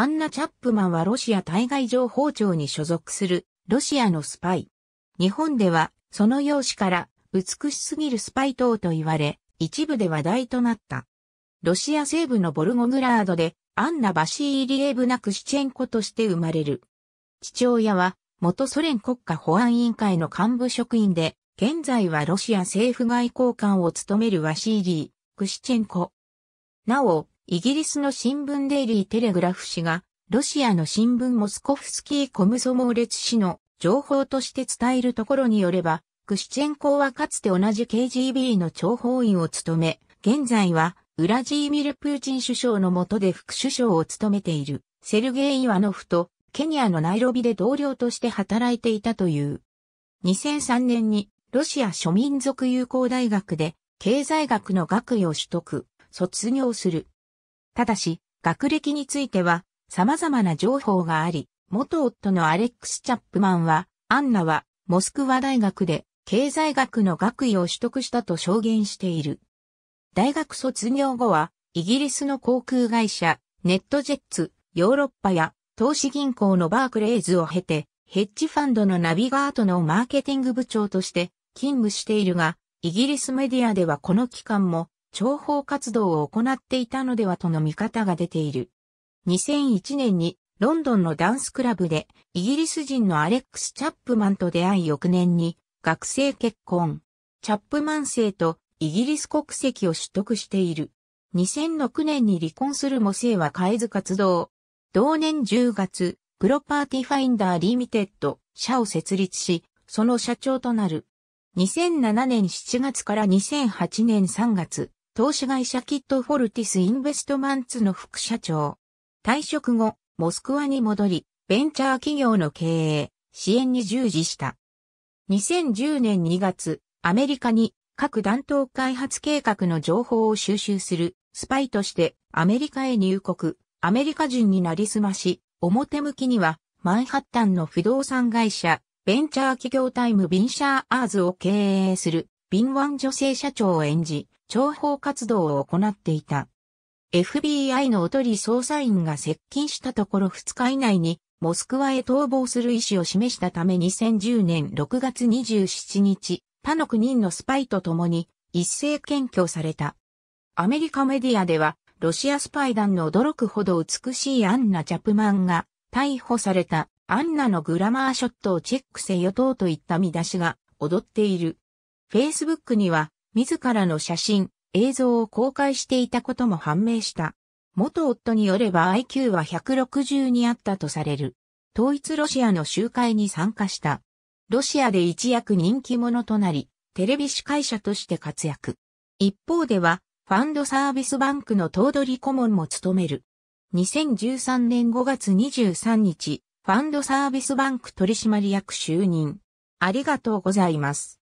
アンナ・チャップマンはロシア対外情報庁に所属するロシアのスパイ。日本ではその容姿から美しすぎるスパイ等と言われ、一部で話題となった。ロシア西部のボルゴグラードでアンナ・バシーリエブナ・クシチェンコとして生まれる。父親は元ソ連国家保安委員会の幹部職員で、現在はロシア政府外交官を務めるワシーリー・クシチェンコ。なお、イギリスの新聞デイリー・テレグラフ氏が、ロシアの新聞モスコフスキー・コムソモーレツ氏の情報として伝えるところによれば、クシチェンコはかつて同じ KGB の諜報員を務め、現在はウラジーミル・プーチン首相の下で副首相を務めているセルゲイ・イワノフとケニアのナイロビで同僚として働いていたという。2003年にロシア諸民族友好大学で経済学の学位を取得、卒業する。ただし、学歴については様々な情報があり、元夫のアレックス・チャップマンは、アンナはモスクワ大学で経済学の学位を取得したと証言している。大学卒業後は、イギリスの航空会社、ネットジェッツ、ヨーロッパや投資銀行のバークレーズを経て、ヘッジファンドのナビガートのマーケティング部長として勤務しているが、イギリスメディアではこの期間も諜報活動を行っていたのではとの見方が出ている。2001年にロンドンのダンスクラブでイギリス人のアレックス・チャップマンと出会い翌年に学生結婚。チャップマン姓とイギリス国籍を取得している。2006年に離婚するも姓は変えず活動。同年10月、 PropertyFinder Limited 社を設立し、その社長となる。2007年7月から2008年3月、投資会社 KIT Fortis Investments の副社長。退職後、モスクワに戻り、ベンチャー企業の経営、支援に従事した。2010年2月、アメリカに核弾頭開発計画の情報を収集するスパイとしてアメリカへ入国、アメリカ人になりすまし、表向きにはマンハッタンの不動産会社、ベンチャー企業タイムビンシャーアーズを経営する敏腕女性社長を演じ、諜報活動を行っていた。FBI のおとり捜査員が接近したところ2日以内にモスクワへ逃亡する意思を示したため2010年6月27日、他の9人のスパイと共に一斉検挙された。アメリカメディアでは、ロシアスパイ団の驚くほど美しいアンナ・チャプマンが逮捕されたアンナのグラマーショットをチェックせよ等といった見出しが踊っている。Facebook には自らの写真、映像を公開していたことも判明した。元夫によれば IQ は160にあったとされる。統一ロシアの集会に参加した。ロシアで一躍人気者となり、テレビ司会者として活躍。一方では、ファンドサービスバンクの頭取顧問も務める。2013年5月23日、ファンドサービスバンク取締役就任。ありがとうございます。